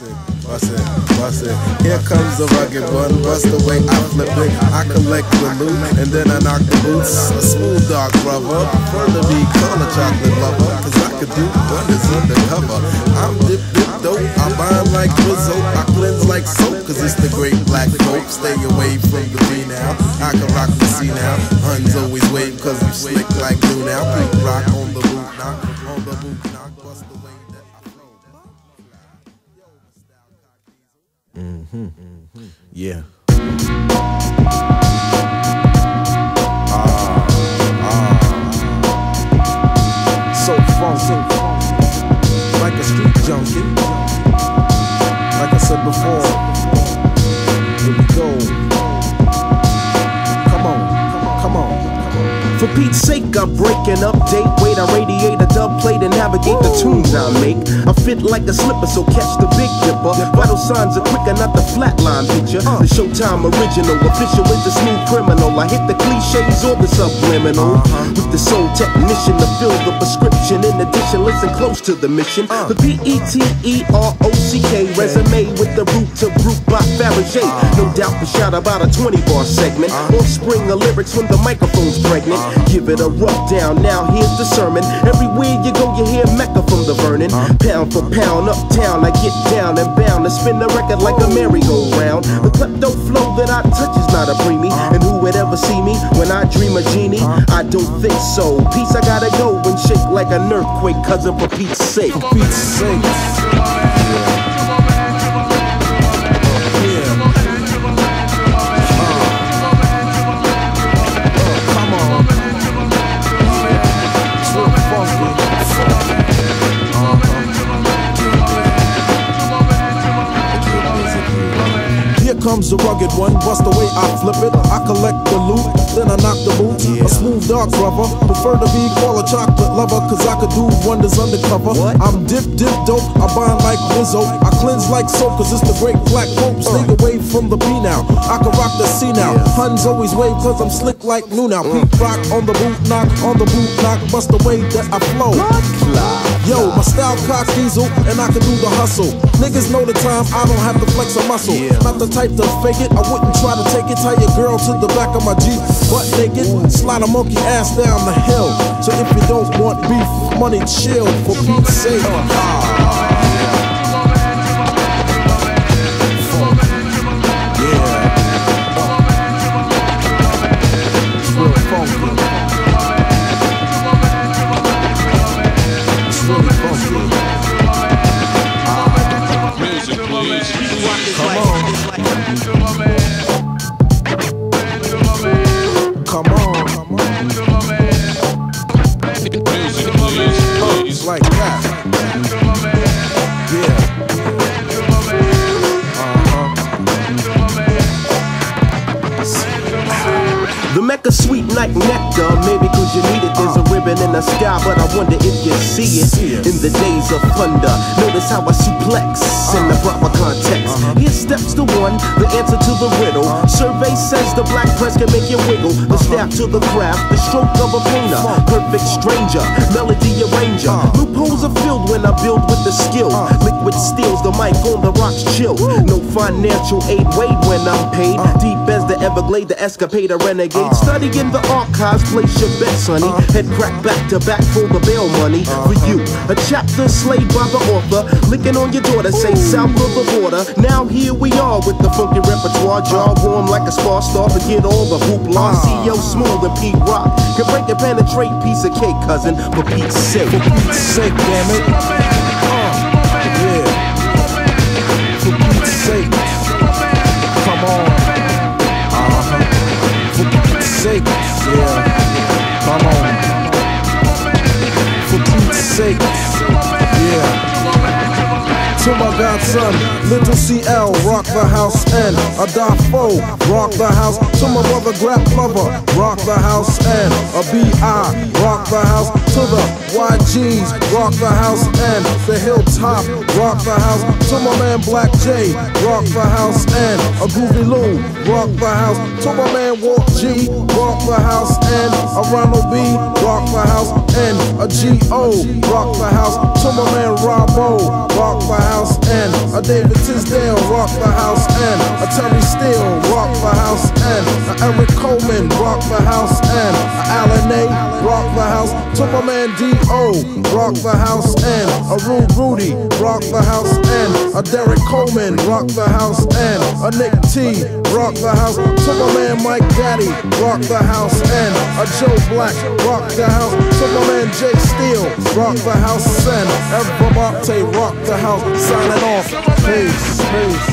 Bust it, bust it. Here comes the rugged one. Bust the way I flip it. I collect the loot and then I knock the boots. A smooth dark. Prefer to be called a chocolate lover. Cause I could do wonders undercover. I'm dip dip dope. I bind like Rizzo. I cleanse like soap. Cause it's the great black dope. Stay away from the B now. I can rock the C now. Huns always wave cause I'm slick like you now. Pink rock on the boot knock. On the boot knock. Bust the way Yeah. So funky, like a street junkie. Like I said before, here we go. For Pete's sake, I'm breaking update. Wait, I radiate a dub plate and navigate the tunes I make. I fit like a slipper, so catch the big dipper. Vital signs are quicker, not the flatline picture. The Showtime original, official is the smooth criminal. I hit the cliches or the subliminal. Uh-huh. With the soul technician to fill the prescription. In addition, listen close to the mission. Uh. The P E T E R O C K resume with the root to root by Fabergé. Uh. No doubt for shot about a 20 bar segment. Uh. Offspring of lyrics when the microphone's pregnant. Give it a rough down. Now here's the sermon. Everywhere you go, you hear Mecca from the Vernon. Pound for pound, uptown, I get down and bound to spin the record like a merry-go-round. The klepto flow that I touch is not a preemie. And who would ever see me when I dream a genie? I don't think so. Peace, I gotta go and shake like an earthquake, cousin, for Pete's sake. Pete's sake. Yeah. Comes the rugged one, bust the way I flip it. I collect the loot, then I knock the boots. A smooth dark brother, prefer to be called a chocolate lover, cause I could do wonders undercover. I'm dip dip dope, I bind like Rizzo. I cleanse like soap, cause it's the great black hope. Stay away from the B now. I can rock the C now. Huns always wave, cause I'm slick like new now. Peep mm. rock on the boot knock, on the boot knock, bust the way that I flow. Yo, my style cock diesel, and I can do the hustle. Niggas know the time, I don't have to flex a muscle. Not the type to fake it, I wouldn't try to take it. Tie your girl to the back of my Jeep, butt naked. Slide a monkey ass down the hill. So if you don't want beef, money chill, for Pete's sake. Mecca sweet like nectar, maybe cause you need it. There's a ribbon in the sky, but I wonder if you see it in the days of thunder. Notice how I suplex in the proper context. Here steps the one, the answer to the riddle. Survey says the black press can make you wiggle. The staff to the craft, the stroke of a painter. Perfect stranger, melody arranger. Loopholes are filled when I build with the skill. Liquid steals the mic on the rocks chill. No financial aid, wait when I'm paid. Deep as Everglade, the escapade, a renegade. Uh. Studying the archives, place your bet, sonny. Uh. Head crack back to back for the bail money. Uh-huh. For you, a chapter slayed by the author. Licking on your daughter, say south of the border. Now here we are with the funky repertoire. Jaw warm like a spar star. Forget all the hoopla. Uh. C.L. Smooth and Pete Rock. Can break and penetrate piece of cake, cousin. For Pete's sake. For Pete's sake, damn it. To my godson, little CL, rock the house, and a Dafo, rock the house. To my brother, Grap Luva, rock the house, and a BI, rock the house. To the YGs, rock the house, and the Hilltop, rock the house. To my man Black J, rock the house, and a Groovy Lou, rock the house. To my man Walt G, rock the house, and a Ronald B, rock the house, and a G.O., rock the house. To my man Robbo, rock the house house, a David Tisdale, rock the house, and a Terry Steele, rock the house, and a Eric Coleman, rock the house, and a Alan A, rock the house, to my man D.O., rock the house, and a Rude Rudy, rock the house, and a Derek Coleman, rock the house, and a Nick T, rock the house, to my man Mike Daddy, rock the house, and a Joe Black, rock the house, to my man Jay Steele, rock the house, and Evermarte, rock the house, signing off, peace, peace.